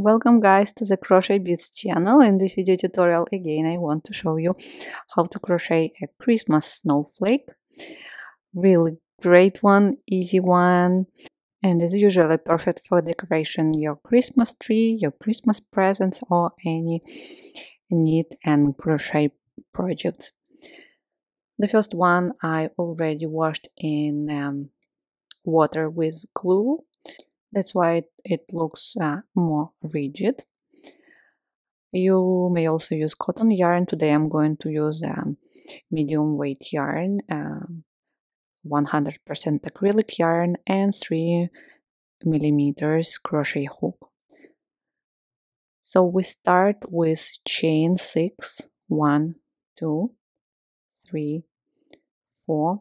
Welcome guys to the Crochet Bits channel. In this video tutorial again I want to show you how to crochet a Christmas snowflake. Really great one, easy one and is usually perfect for decoration your Christmas tree, your Christmas presents or any knit and crochet projects. The first one I already washed in um, water with glue that's why it looks uh, more rigid. You may also use cotton yarn. Today I'm going to use um, medium weight yarn, 100% um, acrylic yarn and 3 millimeters crochet hook. So we start with chain 6, 1, 2, 3, 4,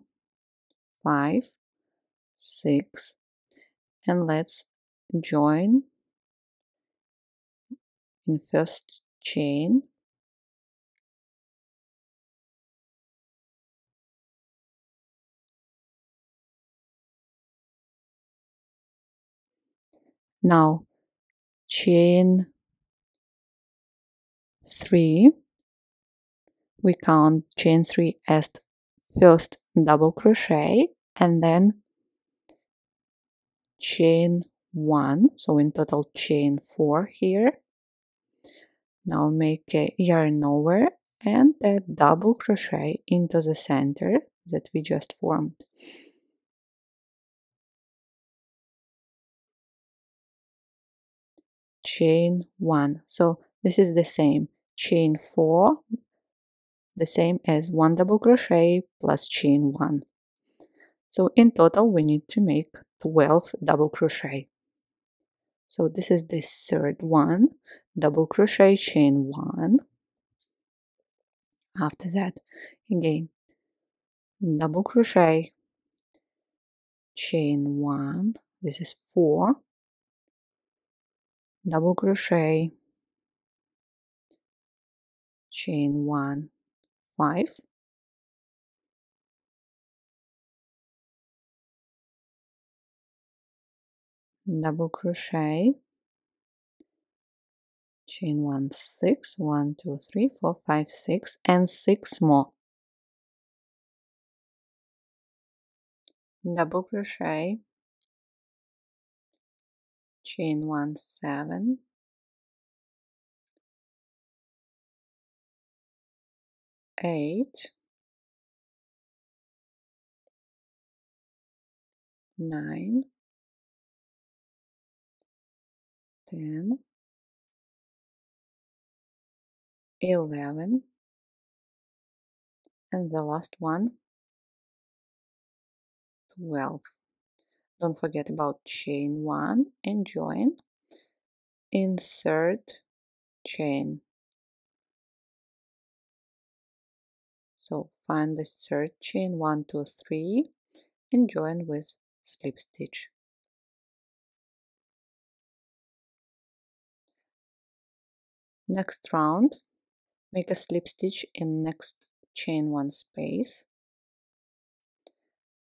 5, 6, and let's join in first chain. Now chain 3 we count chain 3 as first double crochet and then chain one. So in total chain four here. Now make a yarn over and a double crochet into the center that we just formed. Chain one. So this is the same. Chain four the same as one double crochet plus chain one. So in total we need to make 12 double crochet. So this is the third one double crochet chain one. After that again double crochet chain one this is four. Double crochet chain one five double crochet. Chain one six. One two three four five six and six more. Double crochet. Chain one seven. Eight. Nine 10, 11, and the last one, 12. Don't forget about chain 1 and join. Insert chain. So find the third chain 1, 2, 3 and join with slip stitch. next round make a slip stitch in next chain one space.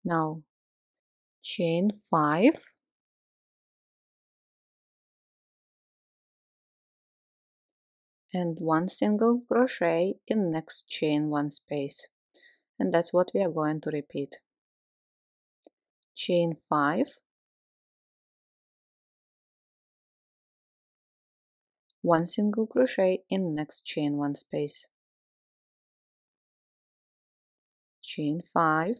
Now chain five. And one single crochet in next chain one space. And that's what we are going to repeat. Chain five. 1 single crochet in next chain 1 space. Chain 5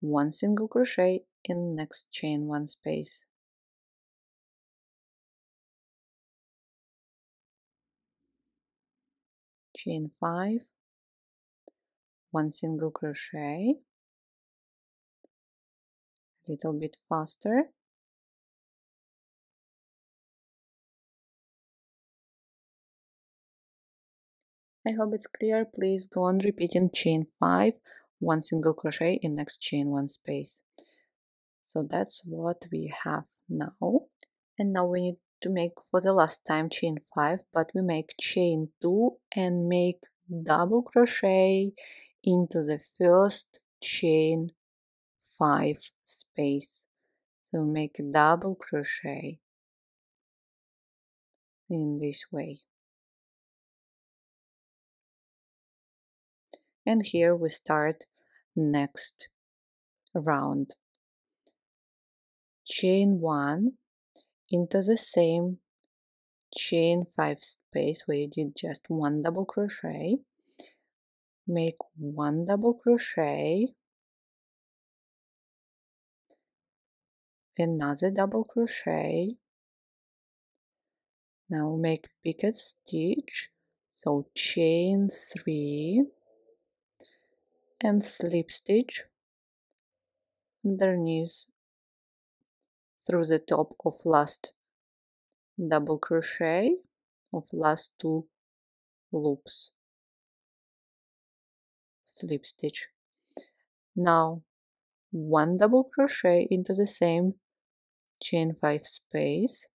1 single crochet in next chain 1 space. Chain 5 1 single crochet. A little bit faster. I hope it's clear. Please go on repeating chain 5, one single crochet in next chain one space. So that's what we have now. And now we need to make for the last time chain 5, but we make chain 2 and make double crochet into the first chain 5 space. so make a double crochet in this way and here we start next round. Chain one into the same chain five space where you did just one double crochet. Make one double crochet. Another double crochet. Now make picket stitch. So chain three and slip stitch underneath through the top of last double crochet of last two loops. Slip stitch now one double crochet into the same chain 5 space.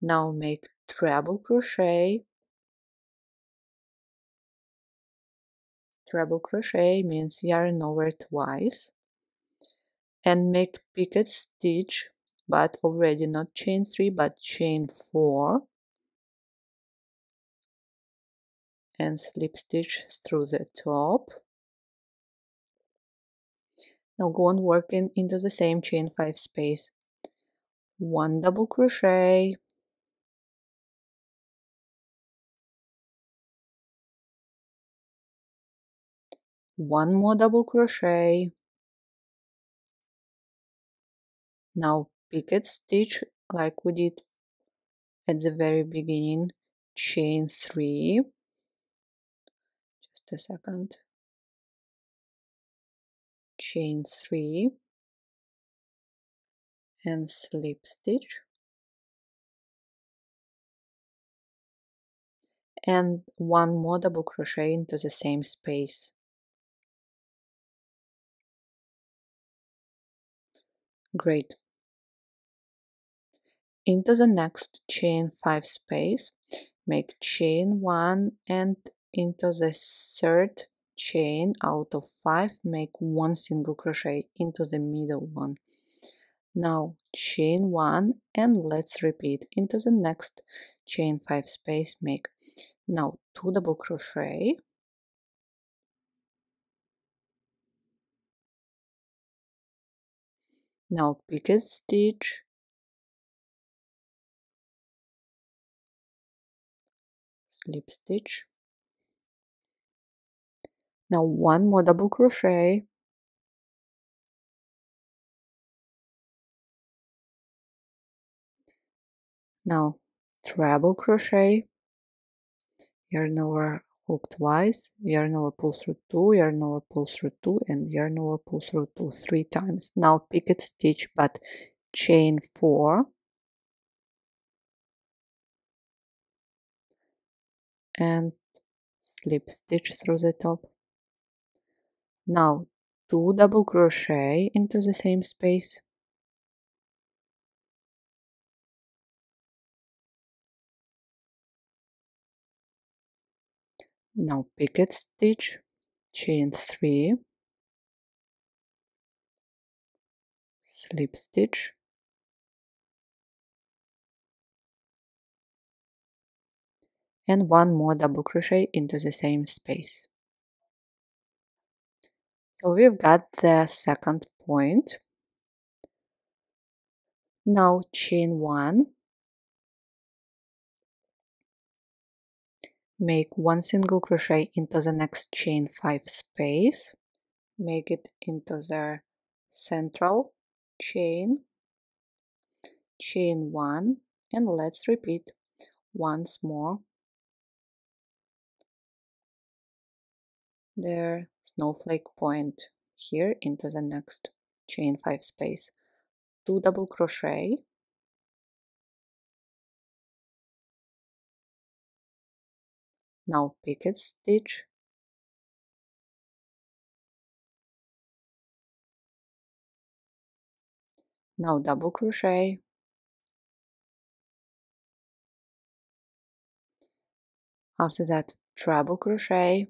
Now make treble crochet treble crochet means yarn over twice and make picket stitch but already not chain 3 but chain 4 and slip stitch through the top. Now go on working into the same chain 5 space. One double crochet one more double crochet. Now picket stitch like we did at the very beginning chain three. Just a second. Chain three. And slip stitch. And one more double crochet into the same space great. Into the next chain 5 space make chain 1 and into the third chain out of 5 make one single crochet into the middle one. Now chain 1 and let's repeat. Into the next chain 5 space make. Now 2 double crochet now picket stitch slip stitch. Now one more double crochet. Now treble crochet. Yarn over hook twice yarn over pull through two yarn over pull through two and yarn over pull through two three times. Now picket stitch but chain four. And slip stitch through the top. Now two double crochet into the same space now picket stitch chain 3 slip stitch. And one more double crochet into the same space. So we've got the second point. Now chain 1 make one single crochet into the next chain 5 space make it into the central chain chain 1 and let's repeat once more. There snowflake point here into the next chain 5 space. 2 double crochet now picket stitch now double crochet after that treble crochet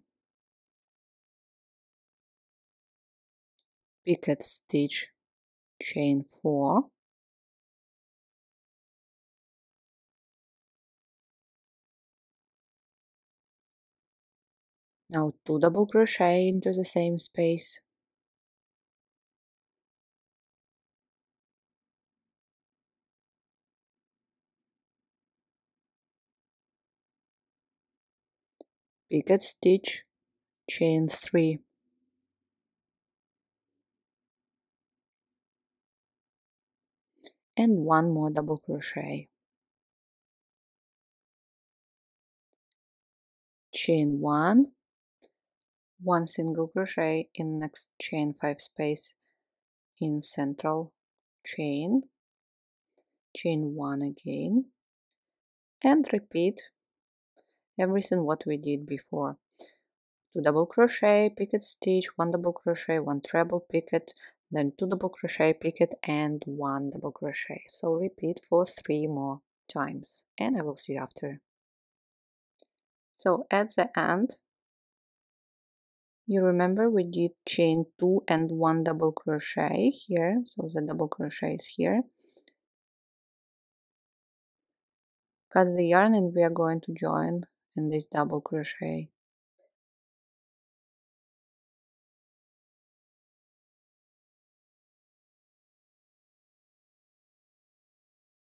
picket stitch chain 4 now 2 double crochet into the same space. Picket stitch chain 3 and one more double crochet. Chain 1 one single crochet in next chain 5 space in central chain chain 1 again and repeat everything what we did before. Two double crochet picket stitch one double crochet one treble picket then two double crochet picket and one double crochet. So repeat for three more times and i will see you after. So at the end you remember we did chain two and one double crochet here so the double crochet is here. Cut the yarn and we are going to join in this double crochet.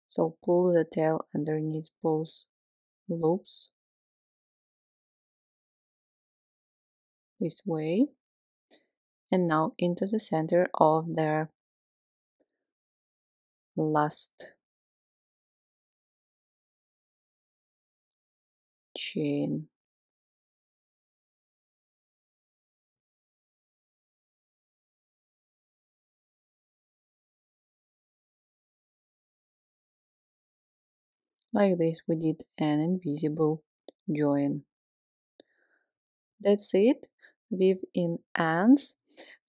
So pull the tail underneath both loops this way and now into the center of their last chain. Like this we did an invisible join. That's it weave in ends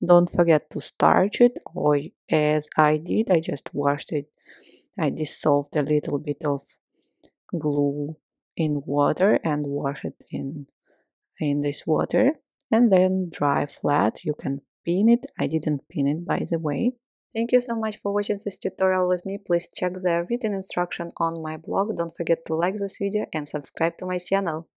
don't forget to starch it. Or as I did I just washed it. I dissolved a little bit of glue in water and wash it in in this water. And then dry flat. You can pin it. I didn't pin it by the way. Thank you so much for watching this tutorial with me. Please check the written instruction on my blog. Don't forget to like this video and subscribe to my channel.